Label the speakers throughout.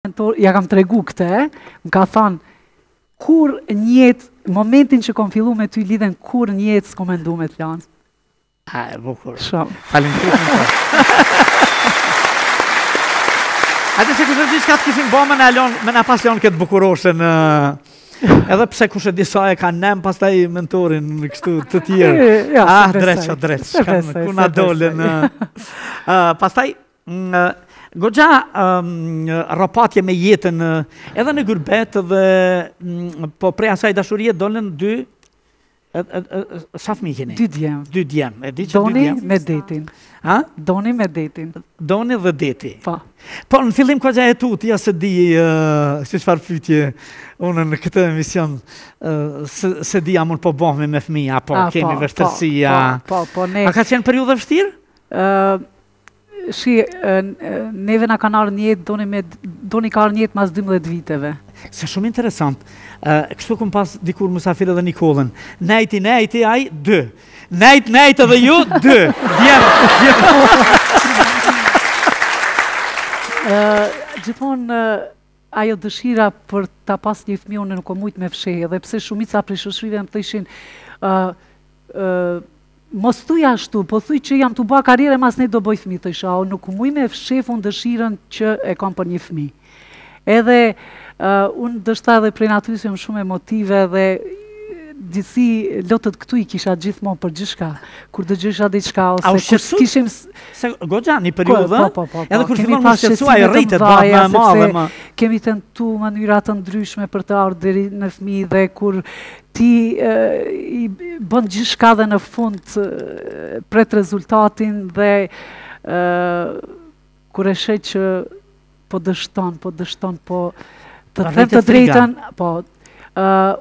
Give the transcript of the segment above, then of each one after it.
Speaker 1: mentor, ja kam tregu këtë, më ka thënë, kurrë n'jetë, momentin që kom fillu me ty lidhjen, kurrë n'jetë s'kom mendu me të lanë.
Speaker 2: A, e bukur.
Speaker 1: Shumë.
Speaker 2: Faleminderit na ti se kështu gjithçka të kishim bo, me na lon, me na pas lon këtë bukuroshe në... Edhe pse kush e disa e ka nem pastaj Mentorin në kështu të tjerë. Ah, dreqa, dreqa. Ku na dole në... Pastaj, Goxha rropatje me jetën edhe në gurbet dhe po prej asaj dashurie dolën dy sa fëmijë keni?
Speaker 1: Dy djem.
Speaker 2: Dy djem. E di që dy djem.
Speaker 1: Doni me Detin.
Speaker 2: Ha?
Speaker 1: Doni me Detin.
Speaker 2: Doni dhe Deti.
Speaker 1: Po.
Speaker 2: Po në fillim kam tutë ti, s'e di uh, si çfarë pyetje unë në këtë emision uh, se, s'e di a mund po bëhemi me fëmijë
Speaker 1: apo
Speaker 2: kemi
Speaker 1: po,
Speaker 2: vështirësi.
Speaker 1: Po, po, po, ne.
Speaker 2: A ka qenë periudhë e vështirë?
Speaker 1: Ë uh, Shi, neve na kanë ardhë në jetë, Doni me, Doni ka ardhë në jetë mas 12 viteve.
Speaker 2: Se shumë interesant. Kështu kem pas dikur musafir dhe Nikollën. Nejti, nejti, ai, dy. Nejt, nejt edhe ju, dy. Djerë,
Speaker 1: djerë. Gjithmonë, Ajo dëshira për ta pas një fëmijë unë nuk u mujt me fsheh edhe pse shumica prej shoqërive më thëshin ë ë mos thuj ashtu po thuj që jam tu ba karrierë e masnej do boj fëmijë thosha jo nuk u muj me fshef unë dëshirën që e kam për një fëmijë edhe ë unë ndoshta edhe prej natyrës jam shumë emotive dhe disi lotët këtu i kisha gjithmonë për gjithçka. Kur dëgjoja diçka ose kur kishim
Speaker 2: Se goxha një periudhë,
Speaker 1: po, po, po,
Speaker 2: edhe kur fillon
Speaker 1: të shqetësojë,
Speaker 2: rritet, bëhet më e madhe, më...
Speaker 1: Kemi tentu mënyra të ndryshme për të ardhë deri në fëmi dhe kur ti i bën gjithçka dhe në fund pret rezultatin dhe kur e sheh që Po dështon, po dështon, po të them të drejtën, po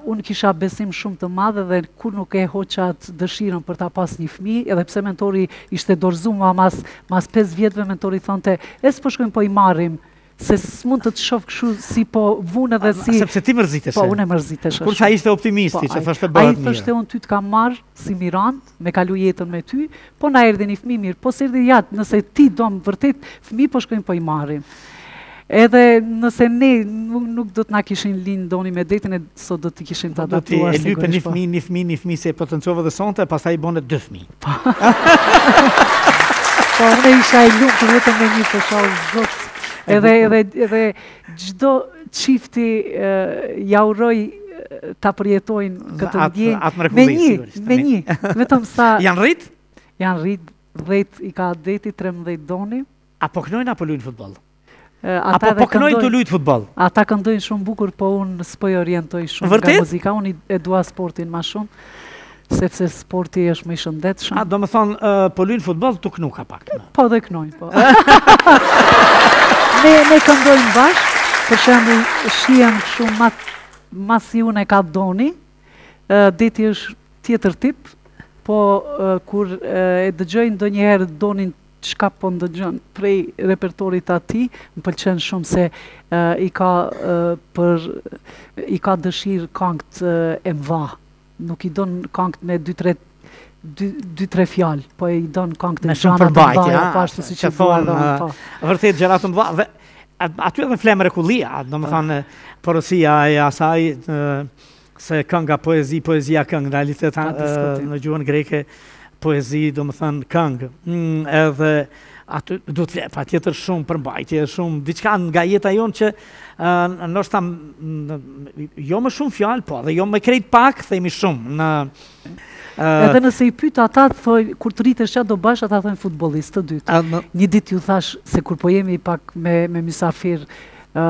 Speaker 1: unë kisha besim shumë të madhe dhe kurrë nuk e hoqa atë dëshirën për ta pas një fmi, edhe pse Mentori ishte dorëzu ma mas, mas 5 vjetëve Mentori thonte, e pse s'po shkojmë po, po i marrim, se s'mund të të shof kështu si po vun dhe si...
Speaker 2: Sepse ti mërziteshe.
Speaker 1: Po, unë mërzitesha.
Speaker 2: Kurse ai ishte optimisti, po,
Speaker 1: që
Speaker 2: thoshte
Speaker 1: do
Speaker 2: bëhet mirë.
Speaker 1: Ai thoshte unë ty të kam marrë si Miran, me kalu jetën me ty, po na erdhi ni fmi mir, po s'erdhi jat, nëse ti don vërtet fmi po shkojm po i marrim, edhe nëse ne nuk do të na kishin lind Doni me Detin ne sot do t'i kishim të adoptuar sigurisht.
Speaker 2: Do ti e lype
Speaker 1: ni
Speaker 2: fmi, ni fmi, ni fmi se e potencove dhe sonte, pastaj i bone dy fmi.
Speaker 1: Po. Po unë isha e lumtur vetëm me një pasha
Speaker 2: Zotin.
Speaker 1: Edhe edhe edhe Çdo çifti ja uroj ta përjetojnë këtë
Speaker 2: ditë
Speaker 1: me një, me një, vetëm sa
Speaker 2: janë rrit?
Speaker 1: Janë rrit, 10 i ka Deti, 13 Doni.
Speaker 2: A po kënojnë apo luajnë futboll? Apo po kënojnë të luajnë futboll?
Speaker 1: Ata këndojnë shumë bukur, po unë s'po i orientoj shumë ka muzika, unë e dua sportin ma shumë. Sepse sporti është më i shëndetshëm.
Speaker 2: A, domethënë, po lujnë futbol, tu knu ka pak.
Speaker 1: Po dhe knojnë, po. Ne, ne këndojmë bashkë, për shembull shijen shumë ma, ma si unë e ka Doni, Deti është tjetër tip, po kur e dëgjoj ndonjëherë Donin çka po ndëgjon prej repertorit të tij, më pëlqen shumë se i ka dëshirë kangët e mdha. Nuk i don kangët me dy tre dy tre fjalë, po i don këngët
Speaker 2: me shumë përmbajtje, ëh,
Speaker 1: po ashtu siç e
Speaker 2: thua
Speaker 1: edhe
Speaker 2: vetë.
Speaker 1: Po.
Speaker 2: Vërtet gjëra të mëdha dhe aty edhe fle mrekullia, domethënë po. porosia e asaj se kënga poezi, poezia këngë, në realitet në gjuhën greke poezi, domethënë këngë, mm, edhe aty do të ketë patjetër shumë përmbajtje, shumë, diçka nga jeta jonë që ndoshta jo me shumë fjalë, po, dhe jo me krejt pak, themi shumë në
Speaker 1: Edhe nëse i pyet ata të thojnë kur të rritesh çfarë do bësh, ata thonë futbollist të
Speaker 2: dy.
Speaker 1: Një ditë ju thashë se kur po jemi pak me me mysafir ë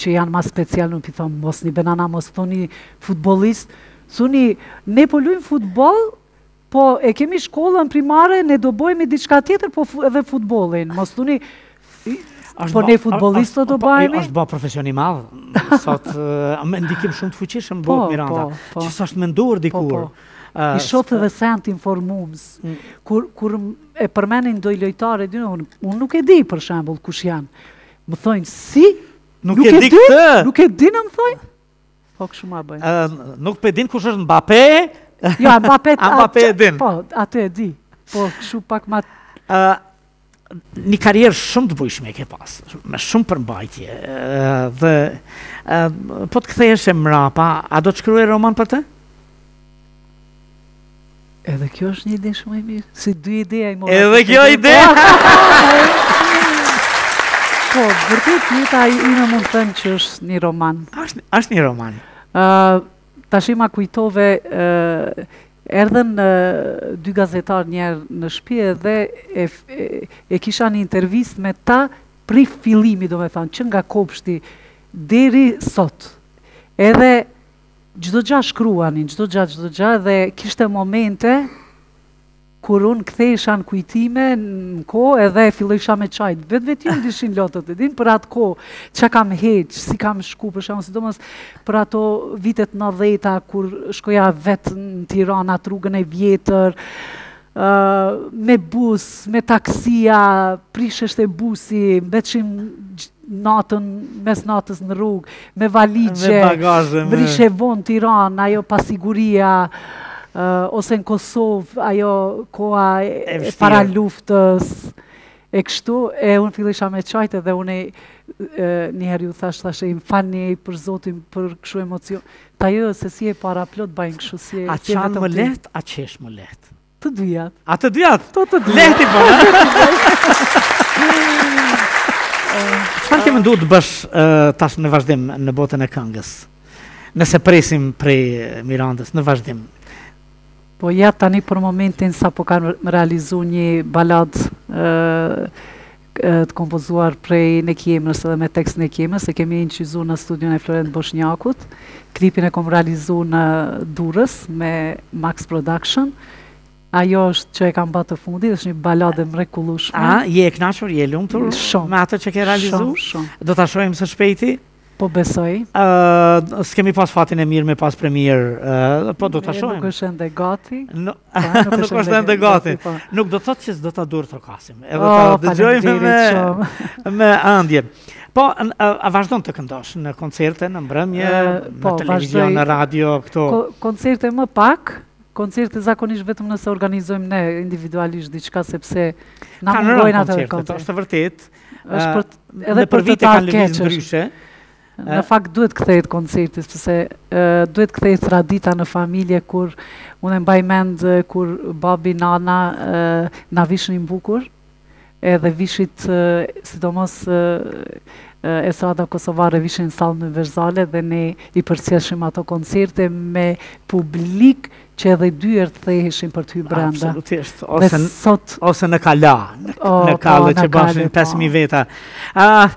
Speaker 1: që janë ma special, nuk i thoni, mos ini banalë, mos thoni futbollist, thoni ne po lujm futboll, Po e kemi shkollën primare ne do bojmi diçka tjetër po edhe futbollin mos
Speaker 2: thuni
Speaker 1: Po ne
Speaker 2: futbollist
Speaker 1: do bëhemi?
Speaker 2: Është bë profesion i madh. Sot me ndikim shumë të fuqishëm
Speaker 1: po,
Speaker 2: Miranda.
Speaker 1: Po, po.
Speaker 2: Që s'është menduar
Speaker 1: po,
Speaker 2: dikur.
Speaker 1: Po,
Speaker 2: po.
Speaker 1: Uh, I shoh edhe si janë t'informum.
Speaker 2: Mm.
Speaker 1: Kur, kur e përmenin do lojtarë, dy, unë, unë nuk e di për shembull kush janë. Më thojnë, si?
Speaker 2: Nuk, nuk e di këtë?
Speaker 1: Nuk e din më thojnë? Po kështu ma bëjnë.
Speaker 2: Nuk po e din kush është Mbappe?
Speaker 1: Jo,
Speaker 2: Mbappe. Mbappe e din.
Speaker 1: Po, atë e di. Po kështu pak ma
Speaker 2: një karrierë shumë të bujshme e ke pas, me shumë përmbajtje, dhe po të ktheheshe mrapa, a do të shkruje roman për të?
Speaker 1: Edhe kjo është një ide shumë e mirë. Si dy ide i mora.
Speaker 2: Edhe kjo ide.
Speaker 1: Po, vërtet jeta ime mund të them që është një roman.
Speaker 2: Është është një roman.
Speaker 1: Ë uh, tash ma kujtove ë uh, erdhën uh, dy gazetarë një herë në shpi dhe e, e, e kisha një intervistë me ta prej fillimi, domethënë, që nga kopshti deri sot. Edhe Çdo gja shkruanin, çdo gja, çdo gja edhe kishte momente kur unë kthehesha në kujtime në kohë edhe fillojsha me qajtë. Vetvetiu dilshin lotët, e din për atë kohë, që kam heqë, si kam shku, për shembull, sidomës për ato vitet nëntëdhjeta, kur shkoja vetë në Tiranë, atë rrugën e vjetër, me bus, me taksia, prisheshte busi, mbetshim natën, mes natës në rrugë, me valigje, mbrrishe vonë Tiran, ajo pasiguria, ose në Kosovë, ajo koha e
Speaker 2: paraluftës,
Speaker 1: E kështu, e unë fillisha me qajtë dhe unë një herë ju thash, thashë, më falni, për zotin, për kësi emocioni. Tha jo, se s'je e para, plot bajnë kështu, si e...
Speaker 2: A qanë më lehtë, a qesh më lehtë?
Speaker 1: Të dyjat.
Speaker 2: A të dyjat?
Speaker 1: Po të dyjat.
Speaker 2: Lehtë po, Çfarë ke mendu të bësh tash në vazhdim në botën e këngës? Nëse presim prej Mirandës, në vazhdim,
Speaker 1: Po ja tani për momentin sapo kam realizu nji baladë të kompozuar prej Neki Emrës edhe me tekst të Neki Emrës, e kemi incizu në studion e Florent Boshnjakut. Klipin e kom realizu në Durrës me Max Production. Ajo është që e kam ba së fundi, është një baladë e mrekullueshme.
Speaker 2: A je e kënaqur, je e lumtur me atë që ke realizu?
Speaker 1: Shumë, shumë.
Speaker 2: Do ta shohim së shpejti?
Speaker 1: Po besoj.
Speaker 2: Ëh, s'kemi pas fatin e mirë me pas premierë, ëh, po do ta shohim.
Speaker 1: Nuk është ende gati.
Speaker 2: Nuk është ende gati. Nuk do të thotë që s'do ta duartrokasim. Edhe ta oh, dëgjojmë me me andje. Po, a vazhdon të këndosh në koncerte, në mbrëmje,
Speaker 1: po,
Speaker 2: në televizion, në radio, këto?
Speaker 1: Koncerte më pak, koncerte zakonisht vetëm nëse organizojmë ne individualisht diçka sepse na mungojnë ato
Speaker 2: koncerte. Është vërtet.
Speaker 1: Është për edhe për
Speaker 2: vitet e
Speaker 1: kaluara
Speaker 2: ndryshe.
Speaker 1: Në fakt duhet kthehet koncerti sepse duhet kthehet tradita në familje kur unë e mbaj mend kur babi nana na vishnin bukur edhe vishin sidomos estrada kosovare vishin në sallë universale dhe ne i përcjellshim ato koncerte me publik që edhe dyert theheshin për të hyrë brenda.
Speaker 2: Absolutisht, ose,
Speaker 1: sot...
Speaker 2: ose në kala, në,
Speaker 1: oh,
Speaker 2: në
Speaker 1: po, kalë
Speaker 2: që
Speaker 1: bëshin
Speaker 2: 5.000 veta. Ah,